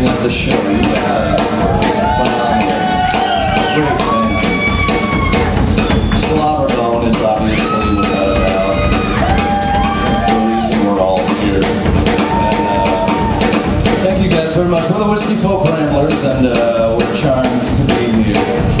opening up the show. You were phenomenal. Great band. Slobberbone is obviously, without a doubt, the reason we're all here. And uh, thank you guys very much. We're the Whiskey Folk Ramblers, and uh, we're charmed to be here.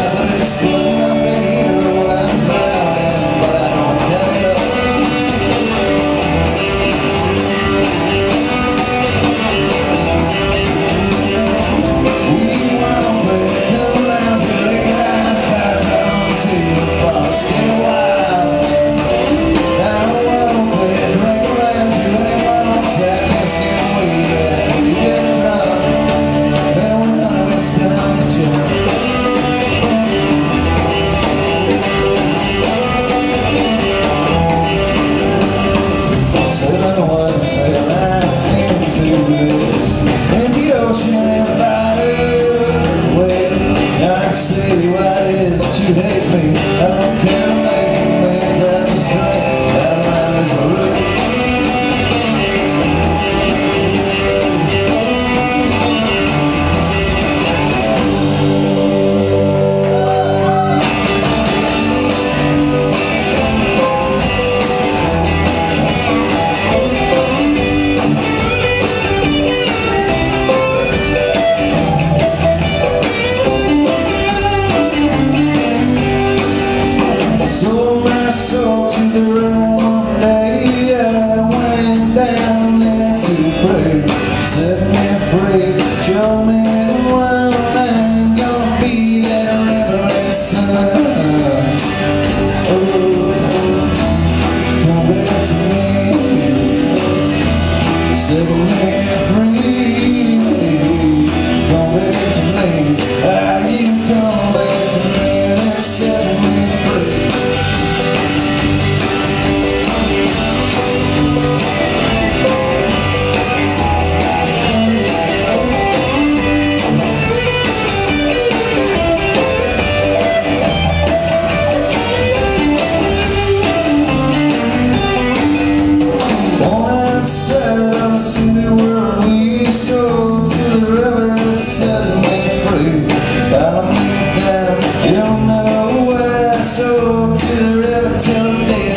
soul to the one day. I went down there to pray. Set me free, show me one I'm gonna be. Oh, come back to me. Set me to the river day